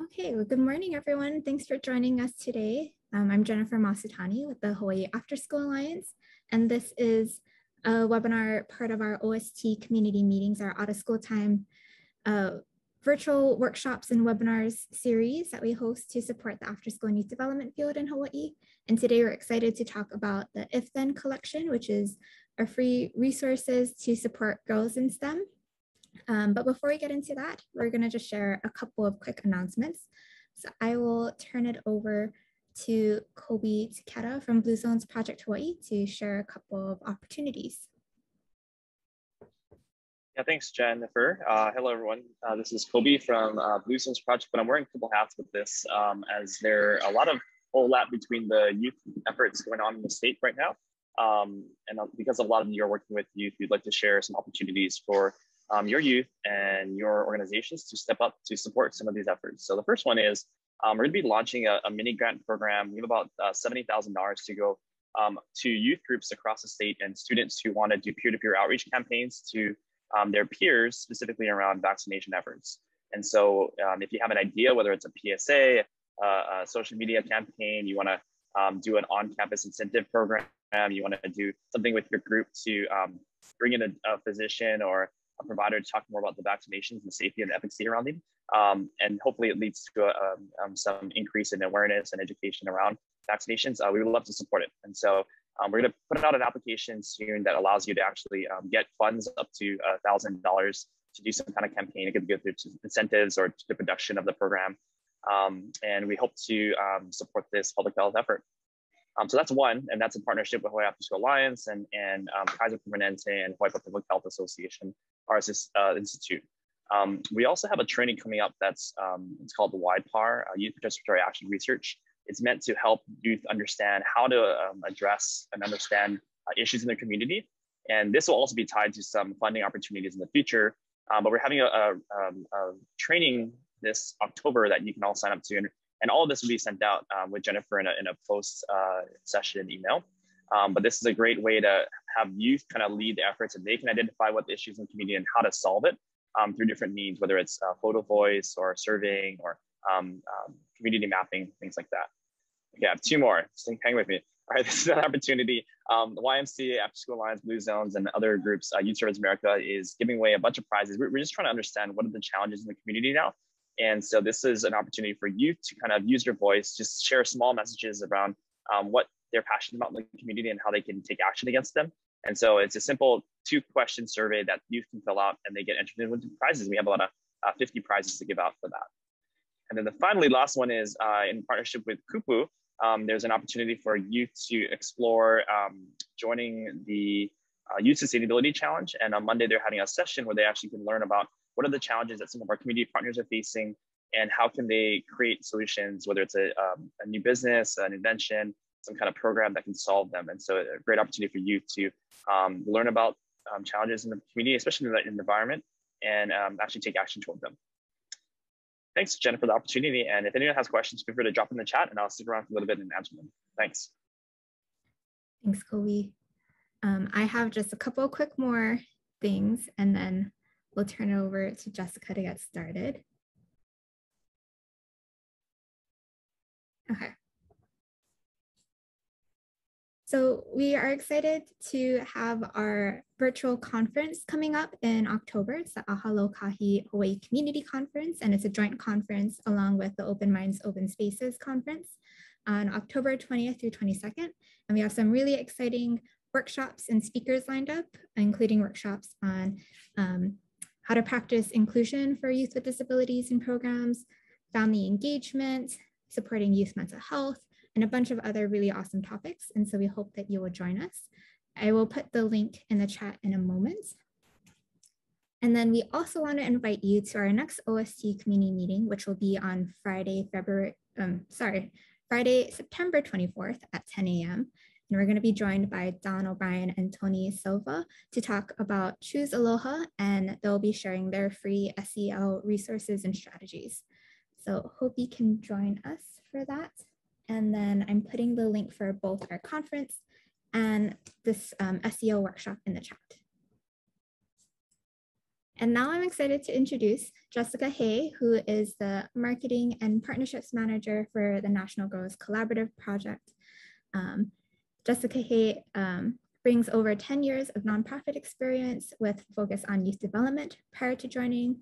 Okay, well, good morning, everyone. Thanks for joining us today. Um, I'm Jennifer Masutani with the Hawaii After School Alliance, and this is a webinar part of our OST community meetings, our out of school time uh, virtual workshops and webinars series that we host to support the after school youth development field in Hawaii. And today we're excited to talk about the If Then collection, which is our free resources to support girls in STEM. Um, but before we get into that, we're gonna just share a couple of quick announcements. So I will turn it over to Kobe Takeda from Blue Zones Project Hawaii to share a couple of opportunities. Yeah, thanks, Jennifer. Uh, hello, everyone. Uh, this is Kobe from uh, Blue Zones Project, but I'm wearing a couple hats with this um, as there are a lot of overlap between the youth efforts going on in the state right now. Um, and uh, because a lot of you are working with youth, we'd like to share some opportunities for um, your youth and your organizations to step up to support some of these efforts. So the first one is um, we're going to be launching a, a, mini grant program. We have about uh, $70,000 to go um, to youth groups across the state and students who want to do peer-to-peer outreach campaigns to um, their peers, specifically around vaccination efforts. And so um, if you have an idea, whether it's a PSA, uh, a social media campaign, you want to um, do an on-campus incentive program, you want to do something with your group to bring in a, a physician or a provider to talk more about the vaccinations and safety and efficacy around them. Um, and hopefully it leads to um, um, some increase in awareness and education around vaccinations. Uh, we would love to support it. And so um, we're going to put out an application soon that allows you to actually um, get funds up to $1,000 to do some kind of campaign. It could go through incentives or to the production of the program. Um, and we hope to support this public health effort. Um, so that's one, and that's in partnership with Hawaii After School Alliance and, and um, Kaiser Permanente and Hawaii Public Health Association RSS uh, Institute. Um, we also have a training coming up that's um, it's called the YPAR, uh, Youth Participatory Action Research. It's meant to help youth understand how to um, address and understand uh, issues in their community. And this will also be tied to some funding opportunities in the future. Um, but we're having a, a, um, a, training this October that you can all sign up to. And, and all of this will be sent out um, with Jennifer in a, in a post uh, session email. Um, but this is a great way to have youth kind of lead the efforts and they can identify what the issues in the community and how to solve it um, through different means, whether it's uh, photo voice or surveying or um, um community mapping, things like that. Okay, I have two more, just hang with me. All right, this is an opportunity. Um, the YMCA, After School Alliance, Blue Zones, and other groups, uh, Youth Service America is giving away a bunch of prizes. We're, we're just trying to understand what are the challenges in the community now. And so this is an opportunity for youth to kind of use your voice, just share small messages around um, what they're passionate about in the community and how they can take action against them. And so it's a simple two question survey that youth can fill out and they get entered into prizes. We have a, uh, 50 prizes to give out for that. And then the finally last one is uh, in partnership with Kupu, um, there's an opportunity for youth to explore um, joining the uh, Youth Sustainability Challenge. And on Monday, they're having a session where they actually can learn about what are the challenges that some of our community partners are facing and how can they create solutions, whether it's a, um, a new business, an invention, some kind of program that can solve them. And so a great opportunity for youth to um, learn about um, challenges in the community, especially in the, environment, and um, actually take action toward them. Thanks, Jen, for the opportunity. And if anyone has questions, feel free to drop in the chat and I'll stick around for a little bit and answer them. Thanks. Thanks, Kobe. Um, I have just a couple quick more things and then we'll turn it over to Jessica to get started. Okay. So we are excited to have our virtual conference coming up in October. It's the Ahalōkahi Hawaii Community Conference, and it's a joint conference along with the Open Minds, Open Spaces Conference on October 20th through 22nd. And we have some really exciting workshops and speakers lined up, including workshops on um, how to practice inclusion for youth with disabilities in programs, family engagement, supporting youth mental health, and a bunch of other really awesome topics. And so we hope that you will join us. I will put the link in the chat in a moment. And then we also want to invite you to our next OST community meeting, which will be on Friday, February, um, sorry, Friday, September 24th at 10 a.m. And we're going to be joined by Don O'Brien and Tony Silva to talk about Choose Aloha, and they'll be sharing their free SEL resources and strategies. So hope you can join us for that. And then I'm putting the link for both our conference and this um, SEL workshop in the chat. And now I'm excited to introduce Jessica Hay, who is the Marketing and Partnerships Manager for the National Girls Collaborative Project. Um, Jessica Hay um, brings over 10 years of nonprofit experience with focus on youth development. Prior to joining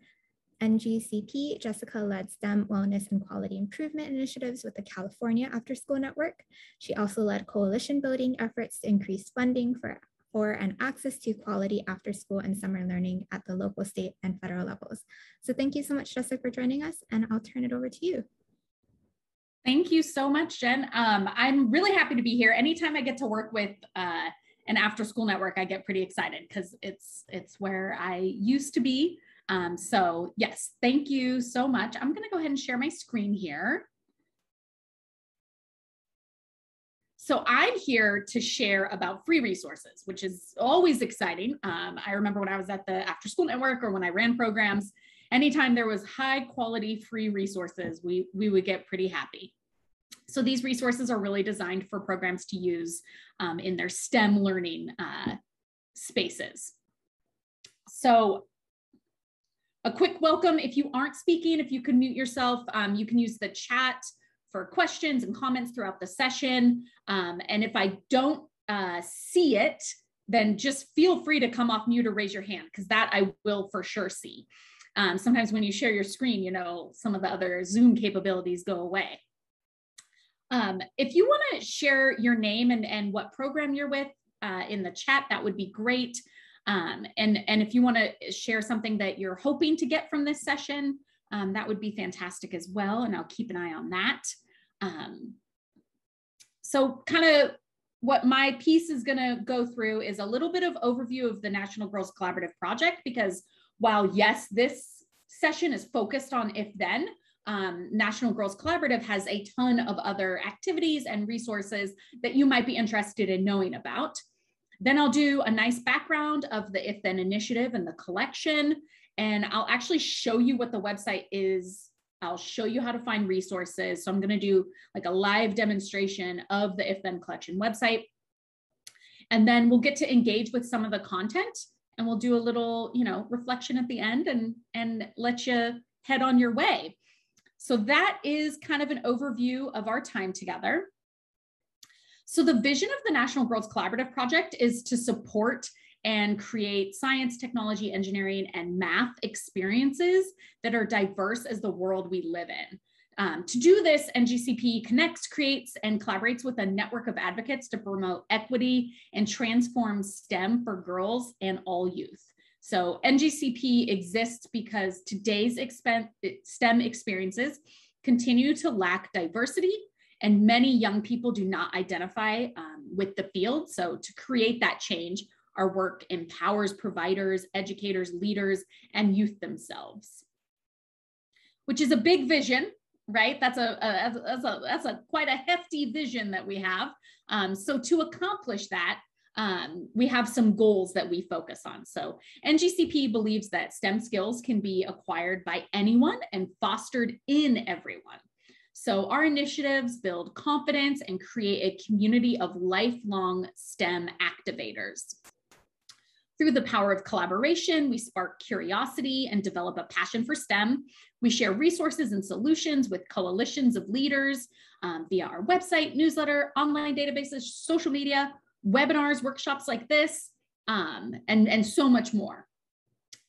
NGCP, Jessica led STEM wellness and quality improvement initiatives with the California After School Network. She also led coalition building efforts to increase funding for for and access to quality after school and summer learning at the local, state, and federal levels. So thank you so much, Jessica, for joining us, and I'll turn it over to you. Thank you so much, Jen. Um, I'm really happy to be here. Anytime I get to work with uh, an after school network, I get pretty excited because it's it's where I used to be. Um, so yes, thank you so much. I'm gonna go ahead and share my screen here. So I'm here to share about free resources, which is always exciting. Um, I remember when I was at the after school network or when I ran programs, anytime there was high quality free resources, we, we would get pretty happy. So these resources are really designed for programs to use um, in their STEM learning uh, spaces. So a quick welcome. If you aren't speaking, if you can mute yourself, um, you can use the chat for questions and comments throughout the session. Um, and if I don't uh, see it, then just feel free to come off mute or raise your hand because that I will for sure see. Um, sometimes when you share your screen, you know, some of the other Zoom capabilities go away. Um, if you want to share your name and, and what program you're with uh, in the chat, that would be great. Um, and, and if you want to share something that you're hoping to get from this session, um, that would be fantastic as well. And I'll keep an eye on that. Um, so kind of what my piece is going to go through is a little bit of overview of the National Girls Collaborative Project, because while yes, this session is focused on if then, um, National Girls Collaborative has a ton of other activities and resources that you might be interested in knowing about. Then I'll do a nice background of the If Then initiative and the collection. And I'll actually show you what the website is. I'll show you how to find resources. So I'm going to do like a live demonstration of the If Then Collection website. And then we'll get to engage with some of the content and we'll do a little, you know, reflection at the end and, and let you head on your way. So that is kind of an overview of our time together. So the vision of the National Girls Collaborative Project is to support and create science, technology, engineering, and math experiences that are diverse as the world we live in. Um, to do this, NGCP connects, creates, and collaborates with a network of advocates to promote equity and transform STEM for girls and all youth. So NGCP exists because today's STEM experiences continue to lack diversity and many young people do not identify um, with the field. So to create that change, our work empowers providers, educators, leaders, and youth themselves, which is a big vision, right? That's a, a that's a that's a quite a hefty vision that we have. Um, so to accomplish that, um, we have some goals that we focus on. So NGCP believes that STEM skills can be acquired by anyone and fostered in everyone. So our initiatives build confidence and create a community of lifelong STEM activators. Through the power of collaboration, we spark curiosity and develop a passion for STEM. We share resources and solutions with coalitions of leaders um, via our website, newsletter, online databases, social media, webinars, workshops like this, um, and, and so much more.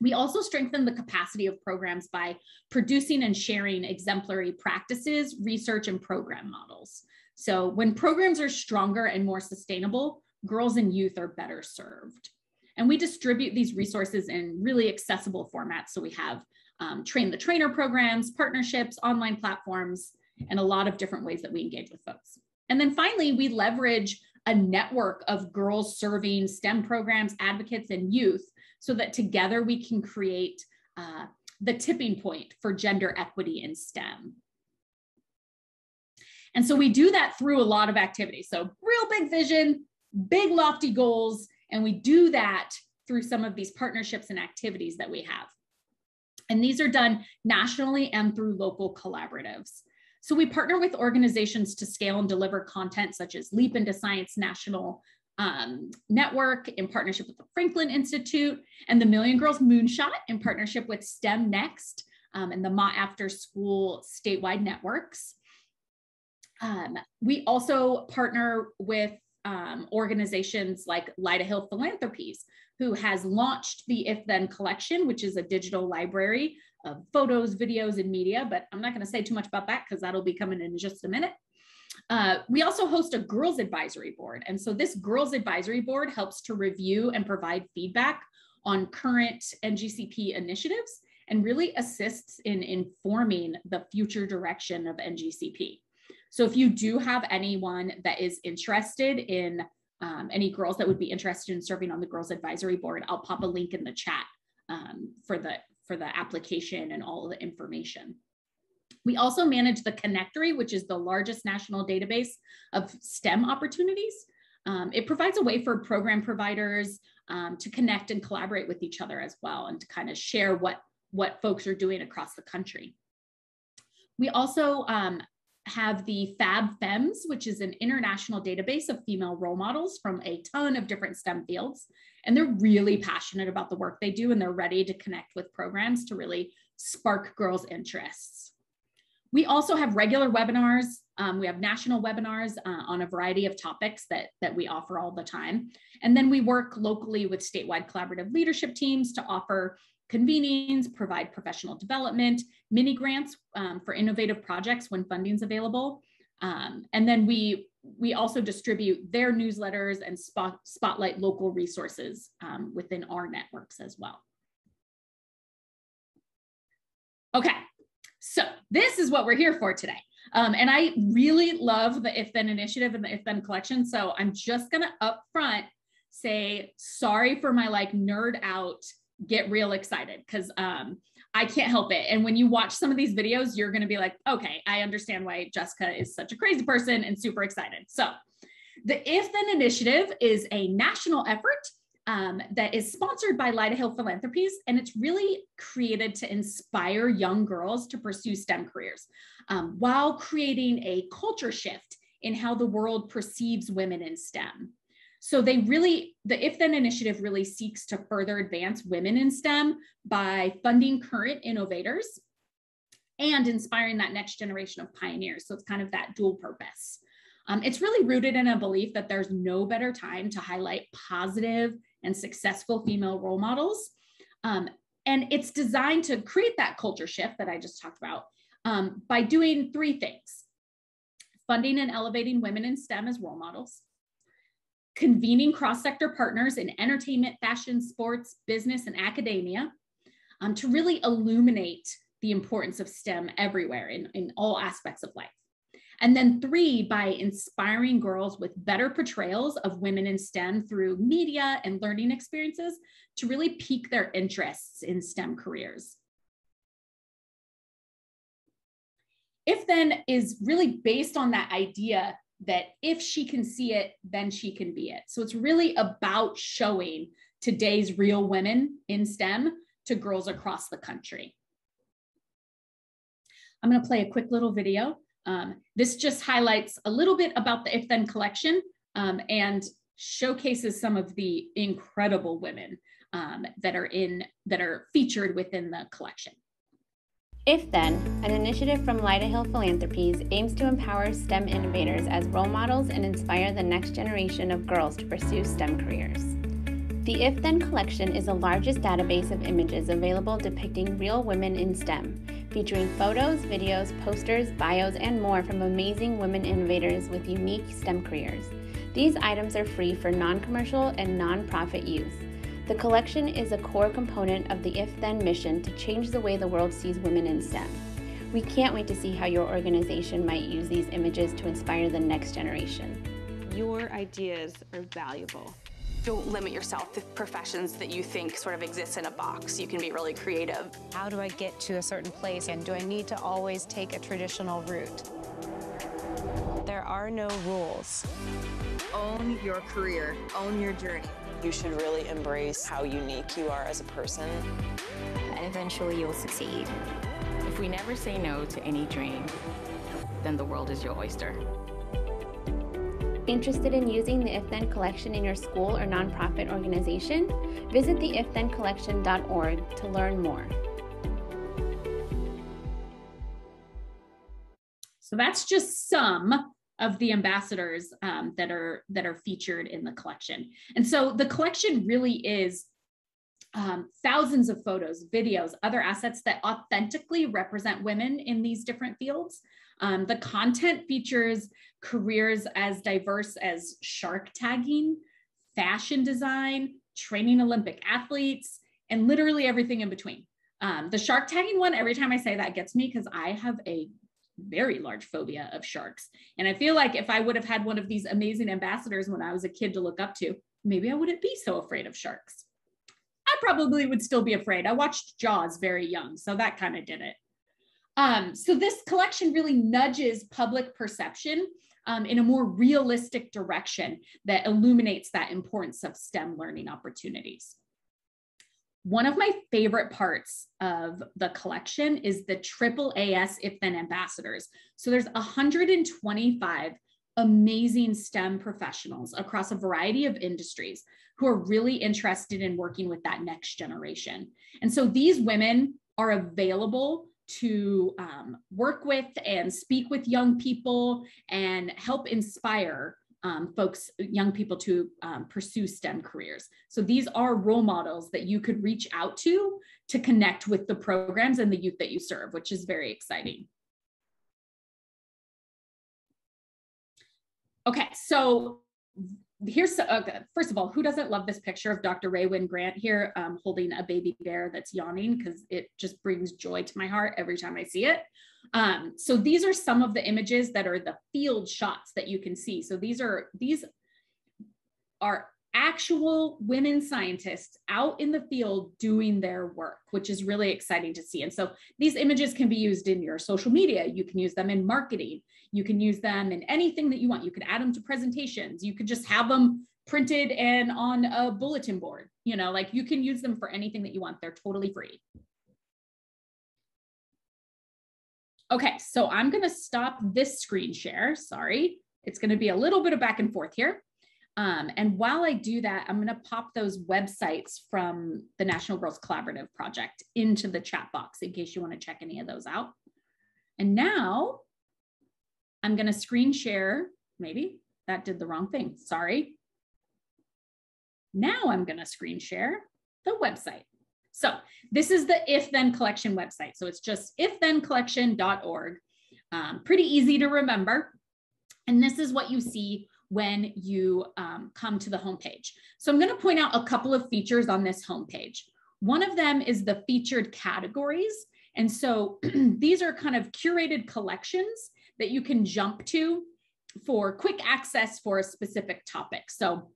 We also strengthen the capacity of programs by producing and sharing exemplary practices, research, and program models. So when programs are stronger and more sustainable, girls and youth are better served. And we distribute these resources in really accessible formats. So we have um, train the trainer programs, partnerships, online platforms, and a lot of different ways that we engage with folks. And then finally, we leverage a network of girls serving STEM programs, advocates, and youth so that together we can create uh, the tipping point for gender equity in STEM. And so we do that through a lot of activities. So real big vision, big lofty goals, and we do that through some of these partnerships and activities that we have. And these are done nationally and through local collaboratives. So we partner with organizations to scale and deliver content such as Leap into Science National um, Network in partnership with the Franklin Institute, and the Million Girls Moonshot in partnership with STEM Next um, and the Mott After School statewide networks. Um, we also partner with um, organizations like Lyda Hill Philanthropies, who has launched the If Then collection, which is a digital library of photos, videos, and media. But I'm not going to say too much about that because that'll be coming in just a minute. Uh, we also host a girls advisory board. And so this girls advisory board helps to review and provide feedback on current NGCP initiatives and really assists in informing the future direction of NGCP. So if you do have anyone that is interested in um, any girls that would be interested in serving on the girls advisory board, I'll pop a link in the chat um, for the for the application and all of the information. We also manage the Connectory, which is the largest national database of STEM opportunities. Um, it provides a way for program providers um, to connect and collaborate with each other as well and to kind of share what, what folks are doing across the country. We also um, have the FabFems, which is an international database of female role models from a ton of different STEM fields. And they're really passionate about the work they do and they're ready to connect with programs to really spark girls' interests. We also have regular webinars. Um, we have national webinars uh, on a variety of topics that, that we offer all the time. And then we work locally with statewide collaborative leadership teams to offer convenings, provide professional development, mini grants um, for innovative projects when funding's available. Um, and then we, we also distribute their newsletters and spot, spotlight local resources um, within our networks as well. Okay, so this is what we're here for today. Um, and I really love the If Then initiative and the If Then collection. So I'm just gonna upfront say sorry for my like nerd out get real excited because um, I can't help it. And when you watch some of these videos, you're going to be like, okay, I understand why Jessica is such a crazy person and super excited. So, the If Then Initiative is a national effort um, that is sponsored by Lyda Hill Philanthropies, and it's really created to inspire young girls to pursue STEM careers um, while creating a culture shift in how the world perceives women in STEM. So they really, the If Then initiative really seeks to further advance women in STEM by funding current innovators and inspiring that next generation of pioneers. So it's kind of that dual purpose. Um, it's really rooted in a belief that there's no better time to highlight positive and successful female role models. Um, and it's designed to create that culture shift that I just talked about um, by doing three things funding and elevating women in STEM as role models, convening cross-sector partners in entertainment, fashion, sports, business, and academia um, to really illuminate the importance of STEM everywhere in, in all aspects of life. And then three, by inspiring girls with better portrayals of women in STEM through media and learning experiences to really pique their interests in STEM careers. If then is really based on that idea that if she can see it, then she can be it. So it's really about showing today's real women in STEM to girls across the country. I'm going to play a quick little video. Um, this just highlights a little bit about the If Then collection um, and showcases some of the incredible women um, that are in that are featured within the collection. If Then, an initiative from Lyda Hill Philanthropies, aims to empower STEM innovators as role models and inspire the next generation of girls to pursue STEM careers. The If Then collection is the largest database of images available depicting real women in STEM, featuring photos, videos, posters, bios, and more from amazing women innovators with unique STEM careers. These items are free for non commercial and non profit use. The collection is a core component of the If Then mission to change the way the world sees women in STEM. We can't wait to see how your organization might use these images to inspire the next generation. Your ideas are valuable. Don't limit yourself to professions that you think sort of exist in a box. You can be really creative. How do I get to a certain place and do I need to always take a traditional route? There are no rules. Own your career, own your journey. You should really embrace how unique you are as a person. And eventually you'll succeed. If we never say no to any dream, then the world is your oyster. Interested in using the If Then collection in your school or nonprofit organization? Visit the ifthencollection.org to learn more. So that's just some of the ambassadors um, that are that are featured in the collection. And so the collection really is um, thousands of photos, videos, other assets that authentically represent women in these different fields. Um, the content features careers as diverse as shark tagging, fashion design, training Olympic athletes, and literally everything in between. Um, the shark tagging one, every time I say that gets me because I have a very large phobia of sharks. And I feel like if I would have had one of these amazing ambassadors when I was a kid to look up to, maybe I wouldn't be so afraid of sharks. I probably would still be afraid. I watched Jaws very young, so that kind of did it. Um, so this collection really nudges public perception um, in a more realistic direction that illuminates that importance of STEM learning opportunities. One of my favorite parts of the collection is the triple AS if then ambassadors. So there's 125 amazing STEM professionals across a variety of industries who are really interested in working with that next generation. And so these women are available to um, work with and speak with young people and help inspire um, folks, young people to um, pursue STEM careers. So these are role models that you could reach out to to connect with the programs and the youth that you serve, which is very exciting. Okay, so here's uh, first of all, who doesn't love this picture of Dr. Rae Wynn-Grant here um, holding a baby bear that's yawning because it just brings joy to my heart every time I see it. Um, so these are some of the images that are the field shots that you can see. So these are these are actual women scientists out in the field doing their work, which is really exciting to see. And so these images can be used in your social media. You can use them in marketing. You can use them in anything that you want. You could add them to presentations. You could just have them printed and on a bulletin board. You know, like you can use them for anything that you want. They're totally free. Okay, so I'm gonna stop this screen share. Sorry, it's gonna be a little bit of back and forth here. Um, and while I do that, I'm gonna pop those websites from the National Girls Collaborative Project into the chat box in case you wanna check any of those out. And now I'm gonna screen share, maybe that did the wrong thing, sorry. Now I'm gonna screen share the website. So this is the if then collection website. So it's just ifthencollection.org. Um, pretty easy to remember. And this is what you see when you um, come to the homepage. So I'm going to point out a couple of features on this homepage. One of them is the featured categories. And so these are kind of curated collections that you can jump to for quick access for a specific topic. So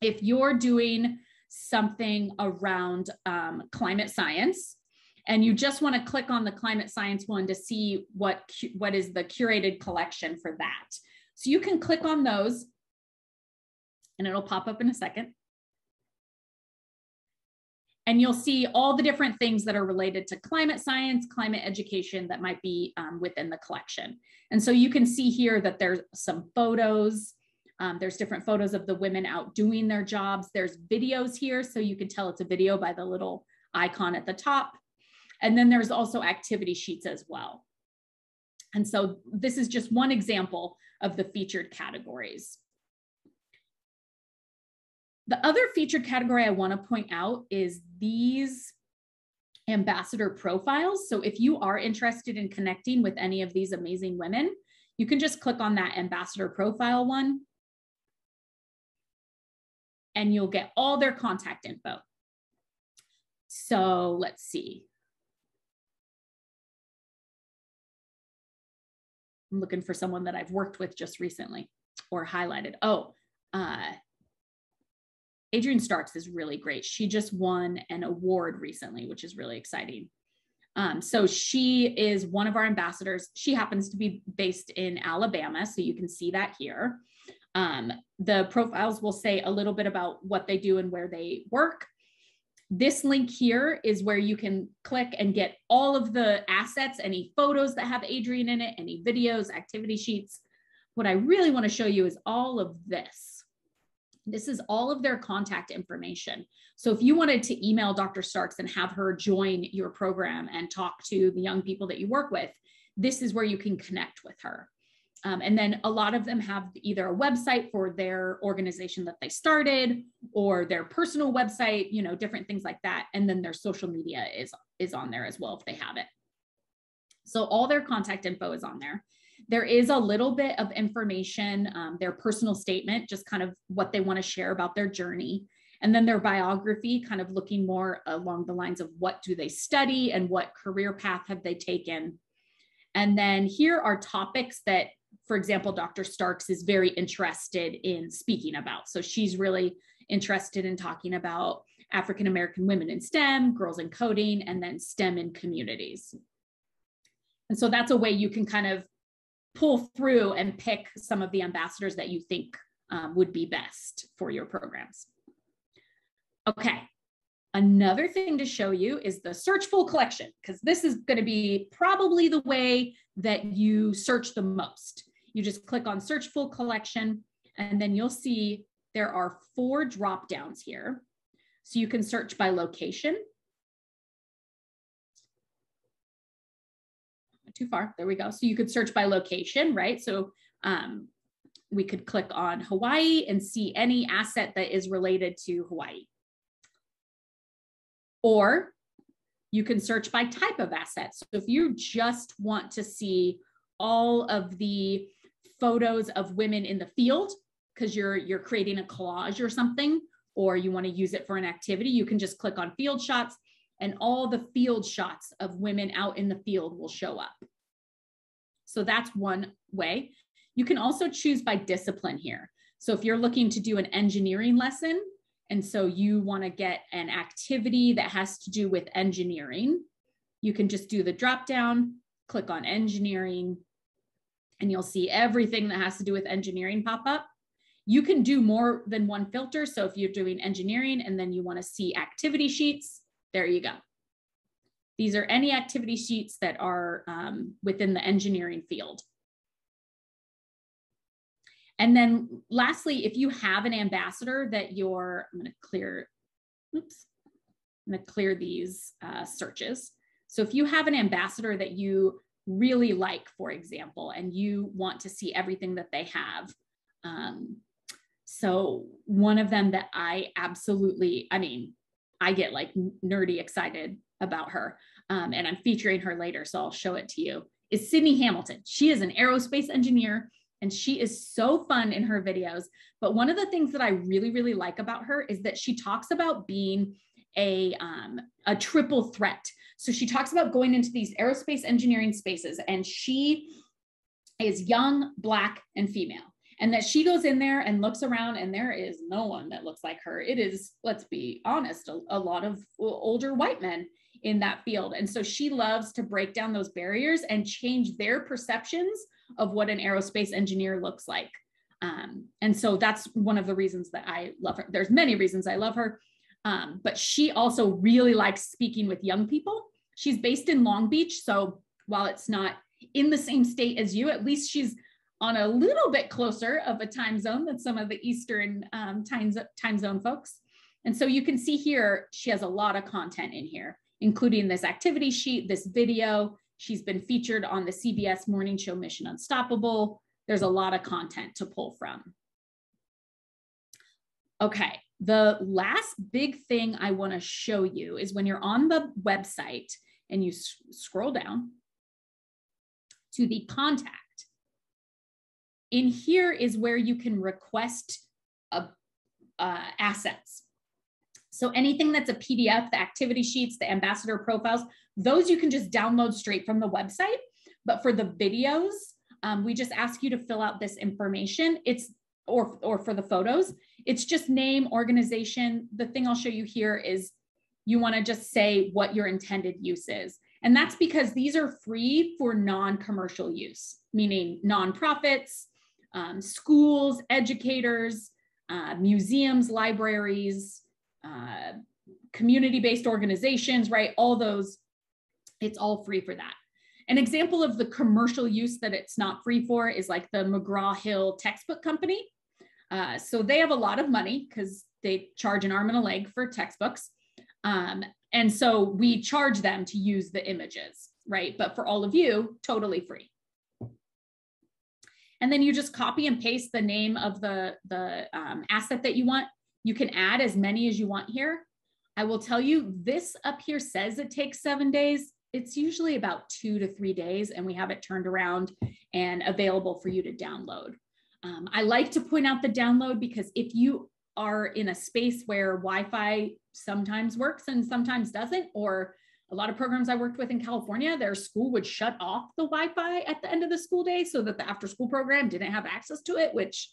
if you're doing something around um, climate science, and you just want to click on the climate science one to see what what is the curated collection for that. So you can click on those and it'll pop up in a second. And you'll see all the different things that are related to climate science, climate education that might be um, within the collection. And so you can see here that there's some photos, um, there's different photos of the women out doing their jobs. There's videos here, so you can tell it's a video by the little icon at the top. And then there's also activity sheets as well. And so this is just one example of the featured categories. The other featured category I wanna point out is these ambassador profiles. So if you are interested in connecting with any of these amazing women, you can just click on that ambassador profile one and you'll get all their contact info. So let's see. I'm looking for someone that I've worked with just recently or highlighted. Oh, uh, Adrienne Starks is really great. She just won an award recently, which is really exciting. Um, so she is one of our ambassadors. She happens to be based in Alabama, so you can see that here. Um, the profiles will say a little bit about what they do and where they work. This link here is where you can click and get all of the assets, any photos that have Adrienne in it, any videos, activity sheets. what I really want to show you is all of this. This is all of their contact information. So if you wanted to email Dr. Starks and have her join your program and talk to the young people that you work with, this is where you can connect with her. Um, and then a lot of them have either a website for their organization that they started or their personal website, you know, different things like that. And then their social media is, is on there as well if they have it. So all their contact info is on there. There is a little bit of information, um, their personal statement, just kind of what they want to share about their journey. And then their biography, kind of looking more along the lines of what do they study and what career path have they taken. And then here are topics that for example, Dr. Starks is very interested in speaking about. So she's really interested in talking about African American women in STEM, girls in coding, and then STEM in communities. And so that's a way you can kind of pull through and pick some of the ambassadors that you think um, would be best for your programs. Okay, Another thing to show you is the search full collection, because this is going to be probably the way that you search the most. You just click on search full collection, and then you'll see there are four drop downs here. So you can search by location. Too far, there we go. So you could search by location, right? So um, we could click on Hawaii and see any asset that is related to Hawaii. Or you can search by type of assets. So if you just want to see all of the photos of women in the field because you're you're creating a collage or something or you want to use it for an activity, you can just click on field shots and all the field shots of women out in the field will show up. So that's one way. You can also choose by discipline here. So if you're looking to do an engineering lesson, and so you want to get an activity that has to do with engineering, you can just do the drop down, click on engineering, and you'll see everything that has to do with engineering pop up. You can do more than one filter. So if you're doing engineering and then you want to see activity sheets, there you go. These are any activity sheets that are um, within the engineering field. And then lastly, if you have an ambassador that you're, I'm gonna clear, oops, I'm gonna clear these uh, searches. So if you have an ambassador that you really like, for example, and you want to see everything that they have. Um, so one of them that I absolutely, I mean, I get like nerdy excited about her, um, and I'm featuring her later, so I'll show it to you. Is Sydney Hamilton. She is an aerospace engineer and she is so fun in her videos. But one of the things that I really, really like about her is that she talks about being a, um, a triple threat. So she talks about going into these aerospace engineering spaces, and she is young, black, and female. And that she goes in there and looks around, and there is no one that looks like her. It is, let's be honest, a, a lot of older white men in that field. And so she loves to break down those barriers and change their perceptions of what an aerospace engineer looks like. Um, and so that's one of the reasons that I love her. There's many reasons I love her, um, but she also really likes speaking with young people. She's based in Long Beach, so while it's not in the same state as you, at least she's on a little bit closer of a time zone than some of the Eastern um, time, time zone folks. And so you can see here, she has a lot of content in here, including this activity sheet, this video, She's been featured on the CBS morning show Mission Unstoppable. There's a lot of content to pull from. Okay, the last big thing I want to show you is when you're on the website and you scroll down to the contact. In here is where you can request a, uh, assets. So anything that's a PDF, the activity sheets, the ambassador profiles, those you can just download straight from the website. But for the videos, um, we just ask you to fill out this information. It's or or for the photos, it's just name, organization. The thing I'll show you here is you want to just say what your intended use is. And that's because these are free for non-commercial use, meaning nonprofits, um, schools, educators, uh, museums, libraries, uh, community-based organizations, right? All those it's all free for that. an example of the commercial use that it's not free for is like the McGraw-Hill textbook company. Uh, so they have a lot of money because they charge an arm and a leg for textbooks. Um, and so we charge them to use the images, right? But for all of you, totally free. And then you just copy and paste the name of the, the um, asset that you want. You can add as many as you want here. I will tell you this up here says it takes seven days. It's usually about two to three days and we have it turned around and available for you to download. Um, I like to point out the download because if you are in a space where Wi-Fi sometimes works and sometimes doesn't, or a lot of programs I worked with in California, their school would shut off the Wi-Fi at the end of the school day so that the after school program didn't have access to it, which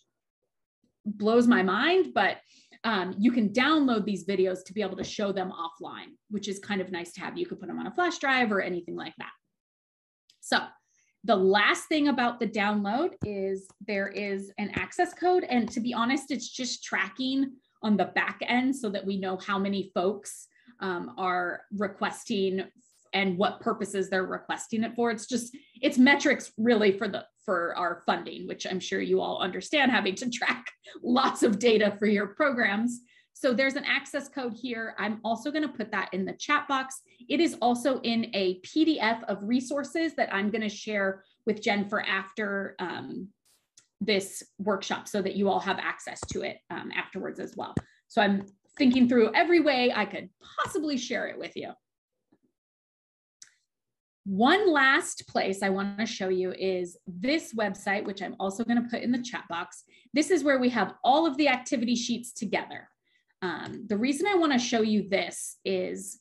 blows my mind. But um, you can download these videos to be able to show them offline, which is kind of nice to have. You could put them on a flash drive or anything like that. So the last thing about the download is there is an access code. And to be honest, it's just tracking on the back end so that we know how many folks um, are requesting and what purposes they're requesting it for. It's just, it's metrics really for the for our funding, which I'm sure you all understand having to track lots of data for your programs. So there's an access code here. I'm also going to put that in the chat box. It is also in a PDF of resources that I'm going to share with Jennifer after um, this workshop so that you all have access to it um, afterwards as well. So I'm thinking through every way I could possibly share it with you. One last place I want to show you is this website, which I'm also going to put in the chat box. This is where we have all of the activity sheets together. Um, the reason I want to show you this is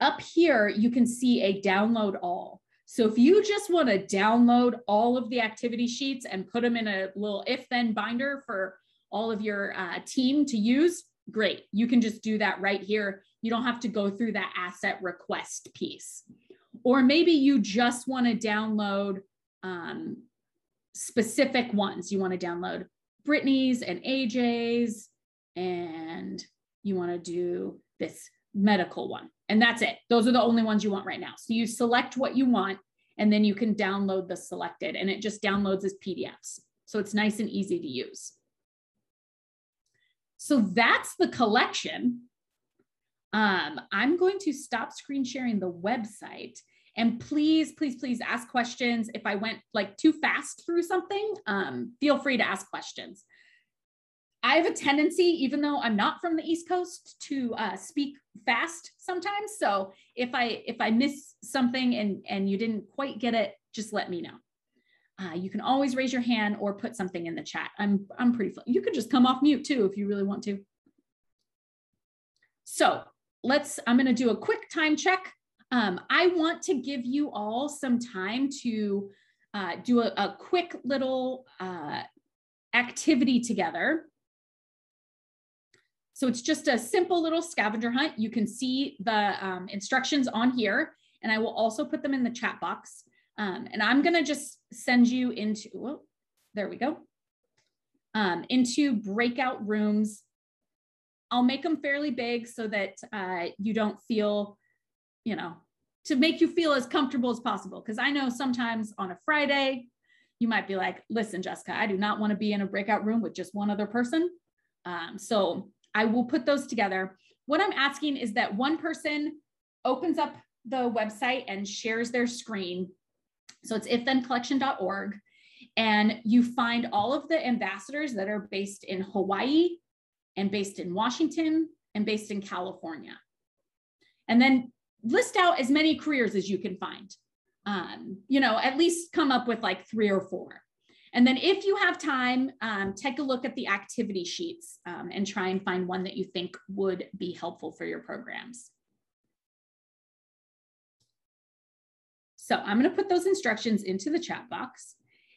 up here, you can see a download all. So if you just want to download all of the activity sheets and put them in a little if then binder for all of your uh, team to use, great. You can just do that right here. You don't have to go through that asset request piece. Or maybe you just want to download um, specific ones. You want to download Brittany's and AJ's and you want to do this medical one. And that's it. Those are the only ones you want right now. So you select what you want and then you can download the selected and it just downloads as PDFs. So it's nice and easy to use. So that's the collection. Um, I'm going to stop screen sharing the website and please, please, please ask questions. If I went like too fast through something, um, feel free to ask questions. I have a tendency, even though I'm not from the East Coast, to uh, speak fast sometimes. So if I if I miss something and and you didn't quite get it, just let me know. Uh, you can always raise your hand or put something in the chat. I'm I'm pretty. You could just come off mute too if you really want to. So let's. I'm going to do a quick time check. Um, I want to give you all some time to uh, do a, a, quick little uh, activity together. So it's just a simple little scavenger hunt. You can see the um, instructions on here, and I will also put them in the chat box. Um, and I'm gonna just send you into, well, there we go, um, into breakout rooms. I'll make them fairly big so that uh, you don't feel, you know, to make you feel as comfortable as possible. Because I know sometimes on a Friday, you might be like, listen, Jessica, I do not want to be in a breakout room with just one other person. Um, so I will put those together. What I'm asking is that one person opens up the website and shares their screen. So it's ifthencollection.org. And you find all of the ambassadors that are based in Hawaii and based in Washington and based in California. And then list out as many careers as you can find. Um, you know, at least come up with like three or four. And then if you have time, um, take a look at the activity sheets um, and try and find one that you think would be helpful for your programs. So I'm gonna put those instructions into the chat box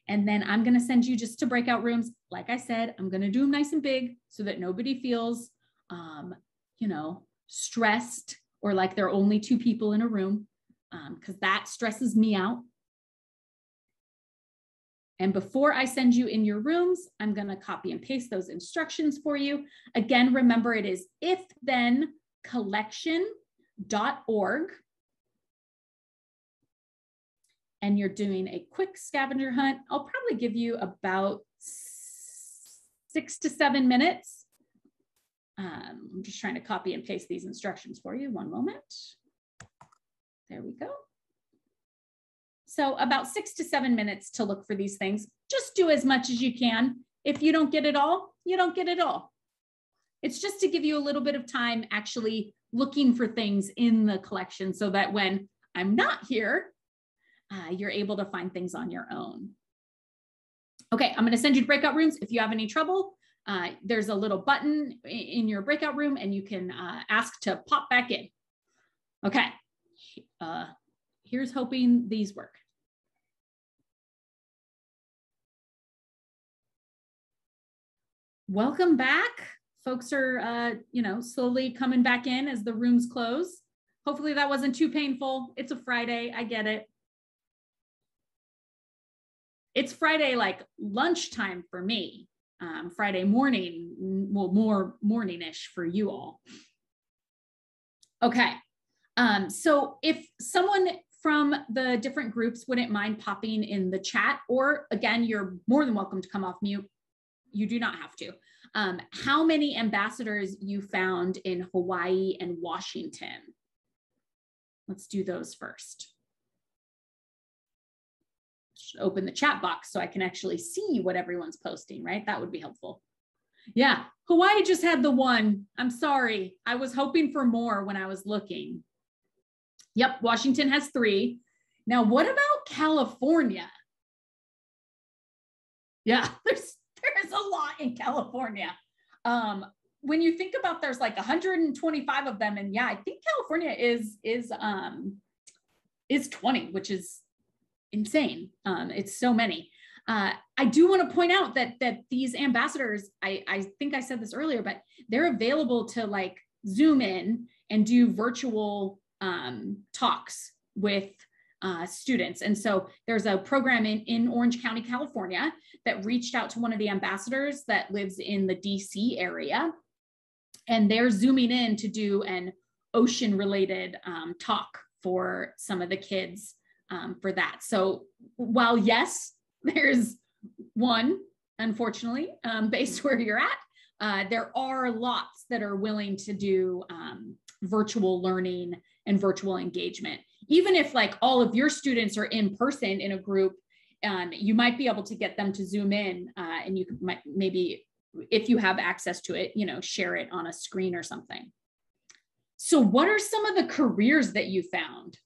and then I'm gonna send you just to breakout rooms. Like I said, I'm gonna do them nice and big so that nobody feels, um, you know, stressed or like there are only two people in a room because um, that stresses me out. And before I send you in your rooms, I'm going to copy and paste those instructions for you. Again, remember it is if then and you're doing a quick scavenger hunt, I'll probably give you about six to seven minutes. Um, I'm just trying to copy and paste these instructions for you. One moment. There we go. So about six to seven minutes to look for these things. Just do as much as you can. If you don't get it all, you don't get it all. It's just to give you a little bit of time actually looking for things in the collection so that when I'm not here, uh, you're able to find things on your own. Okay, I'm gonna send you to breakout rooms. If you have any trouble, uh, there's a little button in your breakout room and you can uh, ask to pop back in. Okay, uh, here's hoping these work. Welcome back. Folks are, uh, you know, slowly coming back in as the rooms close. Hopefully that wasn't too painful. It's a Friday. I get it. It's Friday, like lunchtime for me. Um, Friday morning, well, more morning-ish for you all. Okay. Um, so if someone from the different groups wouldn't mind popping in the chat, or again, you're more than welcome to come off mute. You do not have to. Um, how many ambassadors you found in Hawaii and Washington? Let's do those first. Should open the chat box so I can actually see what everyone's posting, right? That would be helpful. Yeah, Hawaii just had the one. I'm sorry. I was hoping for more when I was looking. Yep, Washington has three. Now, what about California? Yeah, there's there's a lot in California. Um, when you think about there's like 125 of them, and yeah, I think California is is um is 20, which is insane. Um, it's so many. Uh, I do want to point out that that these ambassadors, I, I think I said this earlier, but they're available to like zoom in and do virtual um, talks with uh, students. And so there's a program in, in Orange County, California that reached out to one of the ambassadors that lives in the DC area. And they're zooming in to do an ocean related um, talk for some of the kids um, for that. So while yes, there's one, unfortunately, um, based where you're at, uh, there are lots that are willing to do um, virtual learning and virtual engagement. Even if like all of your students are in person in a group, um, you might be able to get them to zoom in uh, and you might maybe, if you have access to it, you know, share it on a screen or something. So what are some of the careers that you found?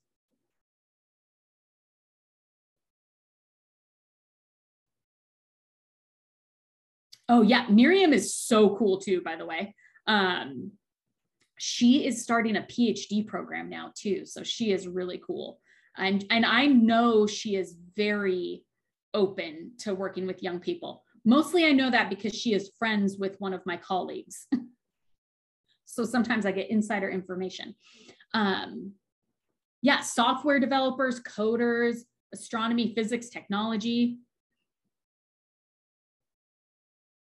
Oh yeah, Miriam is so cool too, by the way. Um, she is starting a PhD program now too. So she is really cool. And, and I know she is very open to working with young people. Mostly I know that because she is friends with one of my colleagues. so sometimes I get insider information. Um, yeah, software developers, coders, astronomy, physics, technology.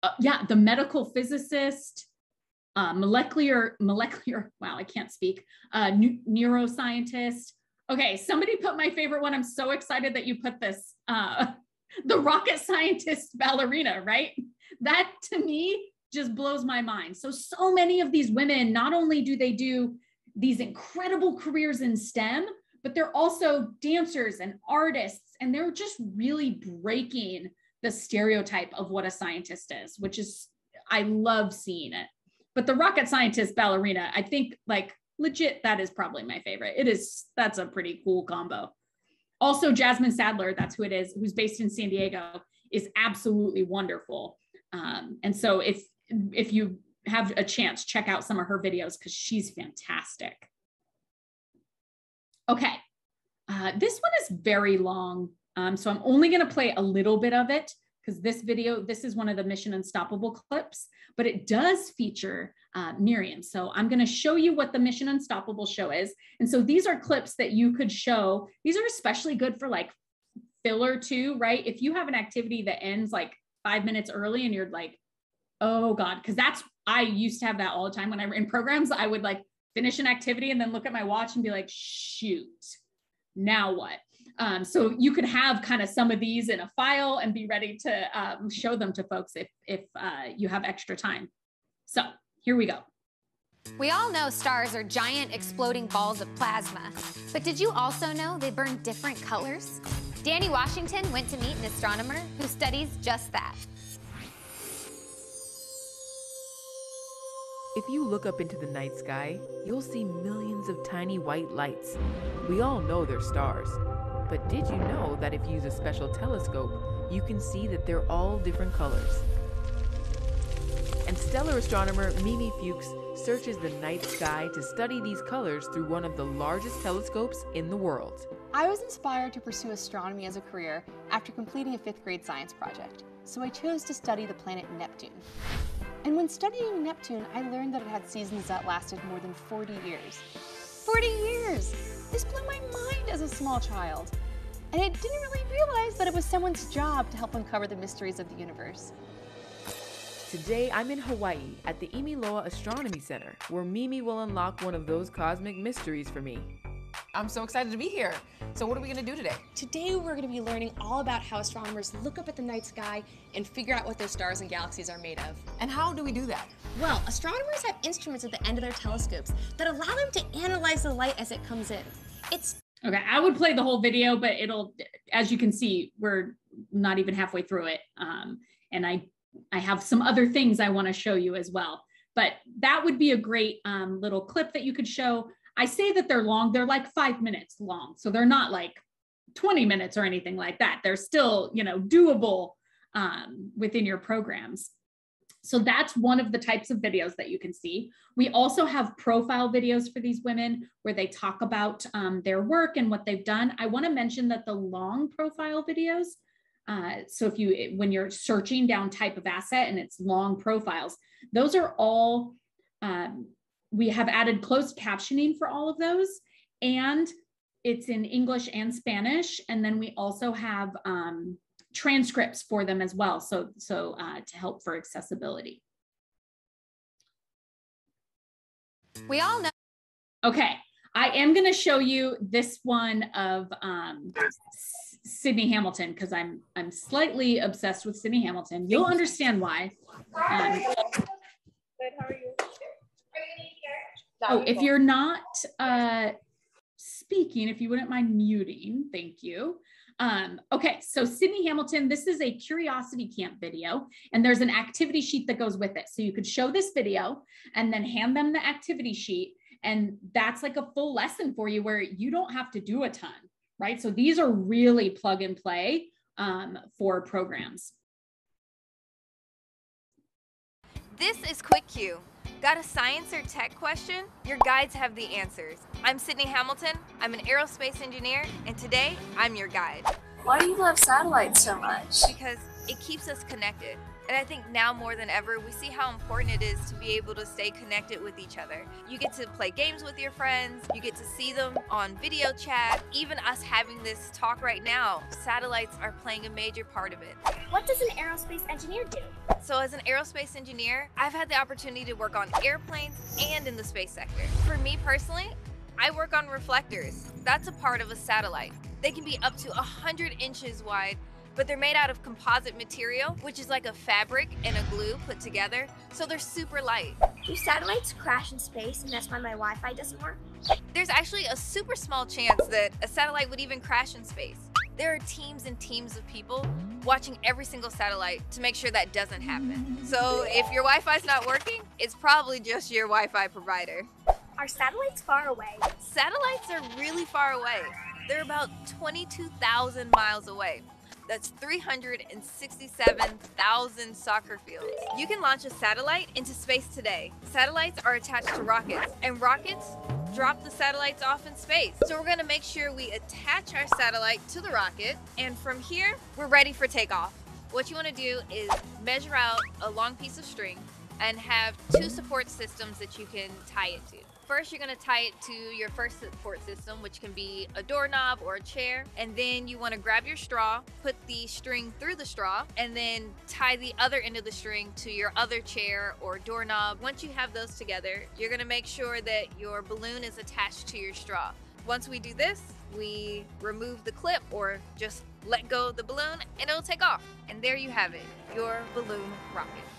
Uh, yeah, the medical physicist, uh, molecular, molecular, wow, I can't speak, uh, neuroscientist. Okay, somebody put my favorite one. I'm so excited that you put this. Uh, the rocket scientist ballerina, right? That to me just blows my mind. So, so many of these women, not only do they do these incredible careers in STEM, but they're also dancers and artists, and they're just really breaking the stereotype of what a scientist is, which is, I love seeing it. But the rocket scientist ballerina, I think like legit, that is probably my favorite. It is, that's a pretty cool combo. Also, Jasmine Sadler, that's who it is, who's based in San Diego, is absolutely wonderful. Um, and so if if you have a chance, check out some of her videos because she's fantastic. Okay, uh, this one is very long, um, so I'm only going to play a little bit of it because this video, this is one of the Mission Unstoppable clips, but it does feature uh, Miriam. So I'm going to show you what the Mission Unstoppable show is. And so these are clips that you could show. These are especially good for like filler too, right? If you have an activity that ends like five minutes early and you're like, oh God, because that's, I used to have that all the time when I were in programs, I would like finish an activity and then look at my watch and be like, shoot, now what? Um, so you could have kind of some of these in a file and be ready to um, show them to folks if, if uh, you have extra time. So here we go. We all know stars are giant exploding balls of plasma, but did you also know they burn different colors? Danni Washington went to meet an astronomer who studies just that. If you look up into the night sky, you'll see millions of tiny white lights. We all know they're stars. But did you know that if you use a special telescope, you can see that they're all different colors? And stellar astronomer Mimi Fuchs searches the night sky to study these colors through one of the largest telescopes in the world. I was inspired to pursue astronomy as a career after completing a fifth grade science project, so I chose to study the planet Neptune. And when studying Neptune, I learned that it had seasons that lasted more than 40 years. 40 years! This blew my mind as a small child. And I didn't really realize that it was someone's job to help uncover the mysteries of the universe. Today, I'm in Hawaii at the Imiloa Astronomy Center, where Mimi will unlock one of those cosmic mysteries for me. I'm so excited to be here. So what are we gonna do today? Today we're gonna be learning all about how astronomers look up at the night sky and figure out what those stars and galaxies are made of. And how do we do that? Well, astronomers have instruments at the end of their telescopes that allow them to analyze the light as it comes in. It's Okay, I would play the whole video, but it'll, as you can see, we're not even halfway through it. Um, and I, I have some other things I wanna show you as well. But that would be a great um, little clip that you could show. I say that they're long, they're like five minutes long. So they're not like 20 minutes or anything like that. They're still, you know, doable um, within your programs. So that's one of the types of videos that you can see. We also have profile videos for these women where they talk about um, their work and what they've done. I wanna mention that the long profile videos, uh, so if you, when you're searching down type of asset and it's long profiles, those are all um, we have added closed captioning for all of those and it's in English and Spanish. And then we also have um, transcripts for them as well. So, so uh, to help for accessibility. We all know. Okay, I am going to show you this one of um, Sydney Hamilton because I'm I'm slightly obsessed with Sydney Hamilton. You'll understand why. Um, Good. How are you? Oh, if you're not uh, speaking, if you wouldn't mind muting, thank you. Um, okay, so Sydney Hamilton, this is a Curiosity Camp video, and there's an activity sheet that goes with it. So you could show this video and then hand them the activity sheet, and that's like a full lesson for you where you don't have to do a ton, right? So these are really plug and play um, for programs. This is Quick Cue. Got a science or tech question? Your guides have the answers. I'm Sydney Hamilton. I'm an aerospace engineer, and today I'm your guide. Why do you love satellites so much? Because it keeps us connected. And I think now more than ever, we see how important it is to be able to stay connected with each other. You get to play games with your friends, you get to see them on video chat, even us having this talk right now. Satellites are playing a major part of it. What does an aerospace engineer do? So, as an aerospace engineer, I've had the opportunity to work on airplanes and in the space sector. For me personally, I work on reflectors. That's a part of a satellite. They can be up to 100 inches wide but they're made out of composite material, which is like a fabric and a glue put together, so they're super light. Do satellites crash in space and that's why my Wi-Fi doesn't work? There's actually a super small chance that a satellite would even crash in space. There are teams and teams of people watching every single satellite to make sure that doesn't happen. So if your Wi-Fi's not working, it's probably just your Wi-Fi provider. Are satellites far away? Satellites are really far away. They're about 22,000 miles away. That's 367,000 soccer fields. You can launch a satellite into space today. Satellites are attached to rockets, and rockets drop the satellites off in space. So we're gonna make sure we attach our satellite to the rocket, and from here, we're ready for takeoff. What you wanna do is measure out a long piece of string and have two support systems that you can tie it to. First, you're gonna tie it to your first support system, which can be a doorknob or a chair. And then you wanna grab your straw, put the string through the straw, and then tie the other end of the string to your other chair or doorknob. Once you have those together, you're gonna make sure that your balloon is attached to your straw. Once we do this, we remove the clip or just let go of the balloon and it'll take off. And there you have it, your balloon rocket.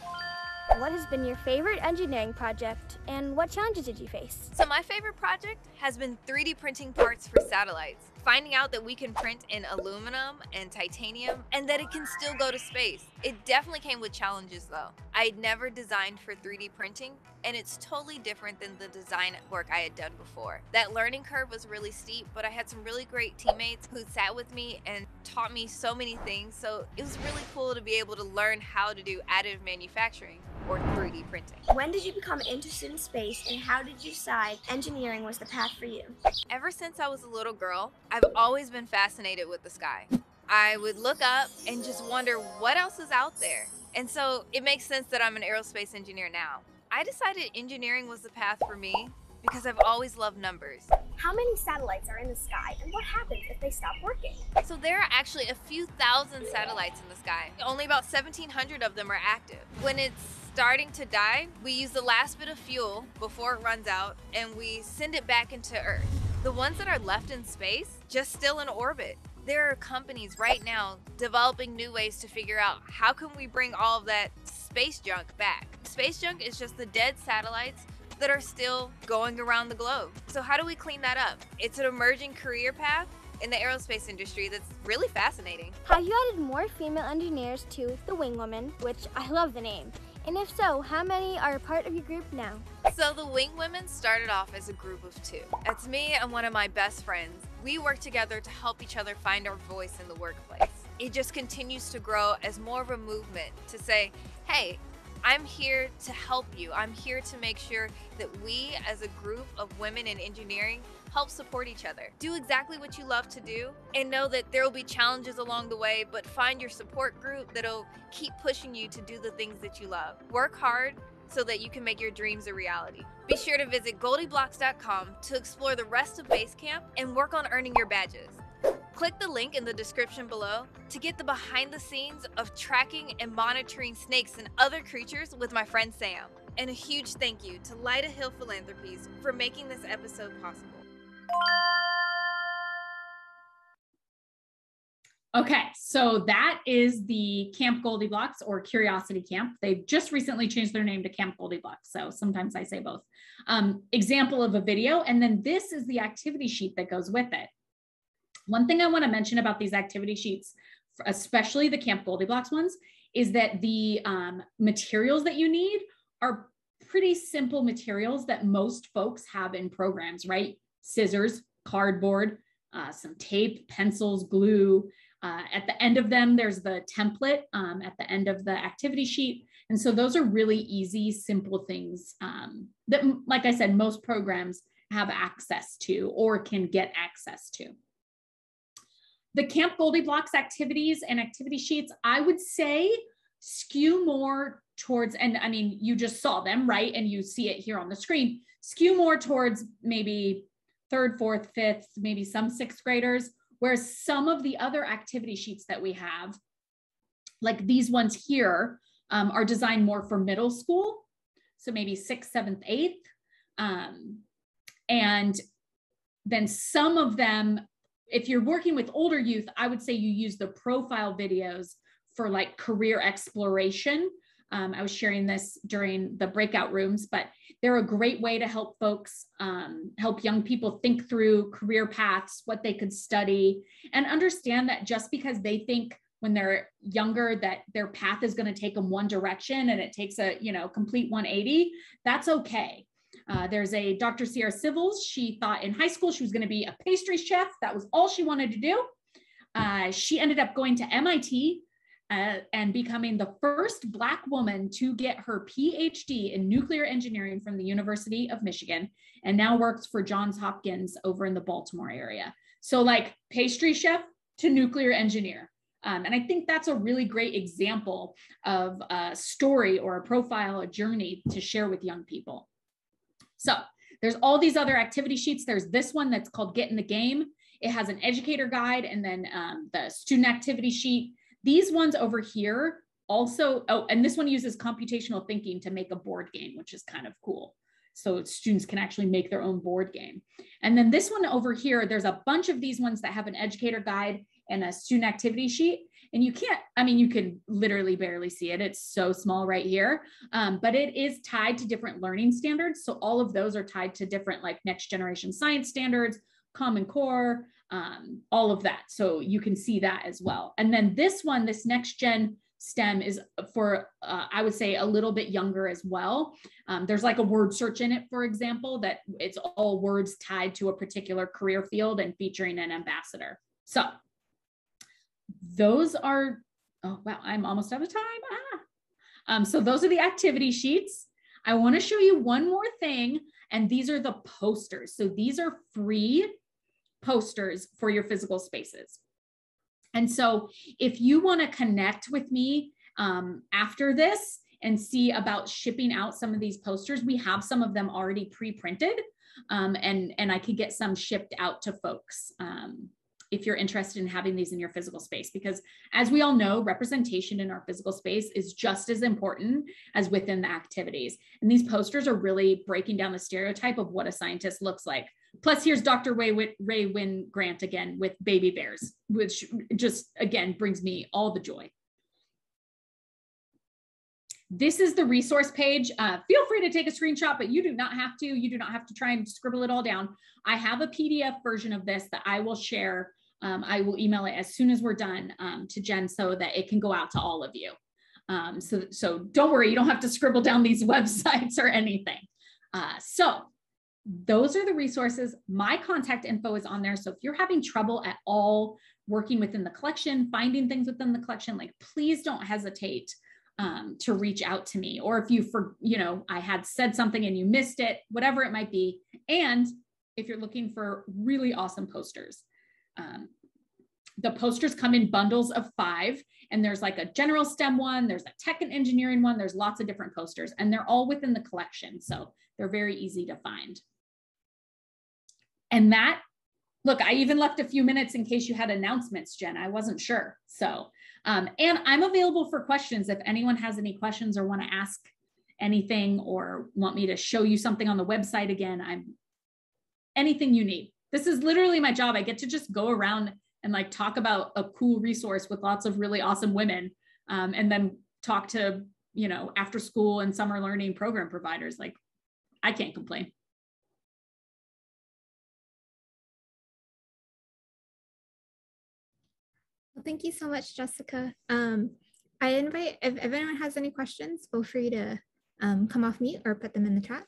What has been your favorite engineering project and what challenges did you face? So my favorite project has been 3D printing parts for satellites. Finding out that we can print in aluminum and titanium and that it can still go to space. It definitely came with challenges though. I'd never designed for 3D printing and it's totally different than the design work I had done before. That learning curve was really steep, but I had some really great teammates who sat with me and taught me so many things. So it was really cool to be able to learn how to do additive manufacturing or 3D printing. When did you become interested in space and how did you decide engineering was the path for you? Ever since I was a little girl, I've always been fascinated with the sky. I would look up and just wonder what else is out there. And so it makes sense that I'm an aerospace engineer now. I decided engineering was the path for me because I've always loved numbers. How many satellites are in the sky and what happens if they stop working? So there are actually a few thousand satellites in the sky. Only about 1,700 of them are active. When it's starting to die, we use the last bit of fuel before it runs out and we send it back into Earth. The ones that are left in space, just still in orbit. There are companies right now developing new ways to figure out how can we bring all of that space junk back. Space junk is just the dead satellites that are still going around the globe. So how do we clean that up? It's an emerging career path in the aerospace industry that's really fascinating. Have you added more female engineers to the Wing Women, which I love the name, and if so, how many are a part of your group now? So the Wing Women started off as a group of two. It's me and one of my best friends. We work together to help each other find our voice in the workplace. It just continues to grow as more of a movement to say, hey, I'm here to help you. I'm here to make sure that we, as a group of women in engineering, help support each other. Do exactly what you love to do and know that there will be challenges along the way, but find your support group that'll keep pushing you to do the things that you love. Work hard so that you can make your dreams a reality. Be sure to visit goldieblox.com to explore the rest of Basecamp and work on earning your badges. Click the link in the description below to get the behind the scenes of tracking and monitoring snakes and other creatures with my friend Sam. And a huge thank you to Lyda Hill Philanthropies for making this episode possible. Okay, so that is the Camp GoldieBlox or Curiosity Camp. They've just recently changed their name to Camp GoldieBlox. So sometimes I say both. Um, example of a video. And then this is the activity sheet that goes with it. One thing I want to mention about these activity sheets, especially the Camp GoldieBlox ones, is that the um, materials that you need are pretty simple materials that most folks have in programs, right? Scissors, cardboard, uh, some tape, pencils, glue. Uh, at the end of them, there's the template um, at the end of the activity sheet. And so those are really easy, simple things um, that, like I said, most programs have access to or can get access to. The Camp GoldieBlox activities and activity sheets, I would say skew more towards, and I mean, you just saw them, right? And you see it here on the screen, skew more towards maybe third, fourth, fifth, maybe some sixth graders, whereas some of the other activity sheets that we have, like these ones here, um, are designed more for middle school. So maybe sixth, seventh, eighth. Um, and then some of them if you're working with older youth, I would say you use the profile videos for like career exploration. Um, I was sharing this during the breakout rooms, but they're a great way to help folks, um, help young people think through career paths, what they could study, and understand that just because they think when they're younger that their path is going to take them one direction and it takes a you know complete 180 that's okay uh, there's a Dr. Ciara Sivels. She thought in high school she was going to be a pastry chef. That was all she wanted to do. Uh, she ended up going to MIT uh, and becoming the first Black woman to get her PhD in nuclear engineering from the University of Michigan, and now works for Johns Hopkins over in the Baltimore area. So, like pastry chef to nuclear engineer. Um, and I think that's a really great example of a story or a profile, a journey to share with young people. So there's all these other activity sheets. There's this one that's called Get in the Game. It has an educator guide and then um, the student activity sheet. These ones over here also, oh, and this one uses computational thinking to make a board game, which is kind of cool. so students can actually make their own board game. And then this one over here, there's a bunch of these ones that have an educator guide and a student activity sheet. And you can't, I mean, you can literally barely see it. It's so small right here, um, but it is tied to different learning standards. So all of those are tied to different like next generation science standards, Common Core, um, all of that. So you can see that as well. And then this one, this next gen STEM is for, uh, I would say, a little bit younger as well. Um, there's like a word search in it, for example, that it's all words tied to a particular career field and featuring an ambassador. So those are, oh, wow, I'm almost out of time. Ah. Um, so those are the activity sheets. I want to show you one more thing, and these are the posters. So these are free posters for your physical spaces. And so if you want to connect with me um, after this and see about shipping out some of these posters, we have some of them already pre-printed um, and, and I could get some shipped out to folks. Um, if you're interested in having these in your physical space because as we all know representation in our physical space is just as important as within the activities and these posters are really breaking down the stereotype of what a scientist looks like plus here's dr Rae, ray wynn grant again with baby bears which just again brings me all the joy this is the resource page. Uh, feel free to take a screenshot, but you do not have to. You do not have to try and scribble it all down. I have a PDF version of this that I will share um, I will email it as soon as we're done um, to Jen so that it can go out to all of you. Um, so, so don't worry, you don't have to scribble down these websites or anything. Uh, so those are the resources. My contact info is on there. So if you're having trouble at all working within the collection, finding things within the collection, like please don't hesitate um, to reach out to me. Or if you, for you know, I had said something and you missed it, whatever it might be. And if you're looking for really awesome posters, um, the posters come in bundles of five and there's like a general STEM one, there's a tech and engineering one, there's lots of different posters and they're all within the collection. So they're very easy to find. And that, look, I even left a few minutes in case you had announcements, Jen, I wasn't sure. So, um, and I'm available for questions if anyone has any questions or wanna ask anything or want me to show you something on the website again, I'm anything you need. This is literally my job. I get to just go around and like talk about a cool resource with lots of really awesome women um, and then talk to, you know, after school and summer learning program providers. Like, I can't complain. Thank you so much, Jessica. Um, I invite, if, if anyone has any questions, feel free to um, come off mute or put them in the chat.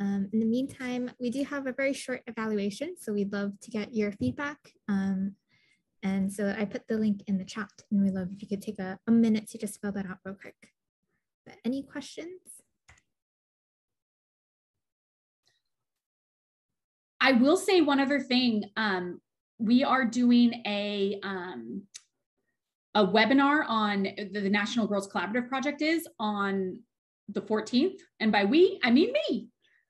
Um, in the meantime, we do have a very short evaluation, so we'd love to get your feedback. Um, and so I put the link in the chat, and we'd love if you could take a, a minute to just fill that out real quick. But any questions? I will say one other thing. Um, we are doing a um, a webinar on the, the National Girls Collaborative Project is on the 14th. And by we, I mean me.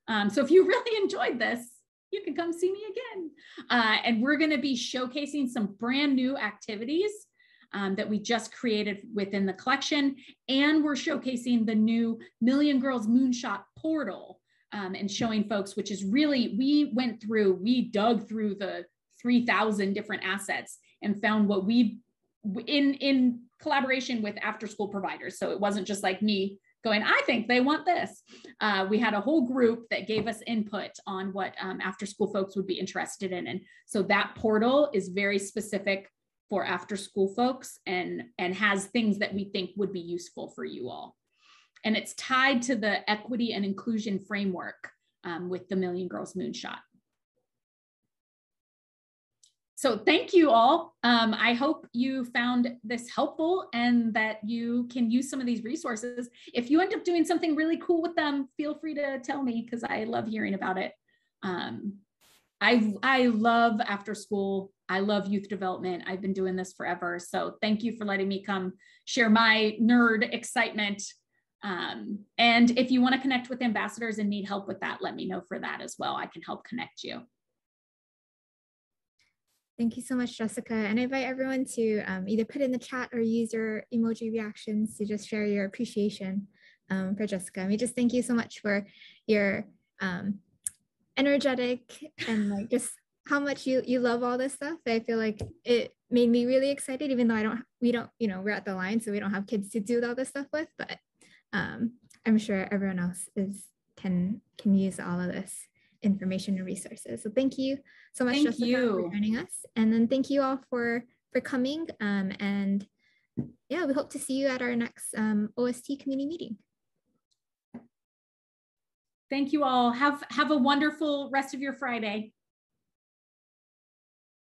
Um, so if you really enjoyed this, you can come see me again. Uh, and we're going to be showcasing some brand new activities um, that we just created within the collection. And we're showcasing the new Million Girls Moonshot portal um, and showing folks, which is really, we went through, we dug through the 3,000 different assets and found what we, in, in collaboration with after school providers. So it wasn't just like me going, I think they want this. Uh, we had a whole group that gave us input on what um, after school folks would be interested in. And so that portal is very specific for after school folks and, and has things that we think would be useful for you all. And it's tied to the equity and inclusion framework um, with the Million Girls Moonshot. So thank you all. Um, I hope you found this helpful and that you can use some of these resources. If you end up doing something really cool with them, feel free to tell me because I love hearing about it. Um, I, I love after school. I love youth development. I've been doing this forever. So thank you for letting me come share my nerd excitement. Um, and if you want to connect with ambassadors and need help with that, let me know for that as well. I can help connect you. Thank you so much, Jessica. And I invite everyone to um, either put in the chat or use your emoji reactions to just share your appreciation um, for Jessica. We just thank you so much for your um, energetic and like just how much you you love all this stuff. I feel like it made me really excited, even though I don't we don't you know we're at the line, so we don't have kids to do all this stuff with, but um, I'm sure everyone else is can can use all of this information and resources. So thank you so much, thank you. for joining us, and then thank you all for for coming. Um, and yeah, we hope to see you at our next um, OST community meeting. Thank you all. Have have a wonderful rest of your Friday.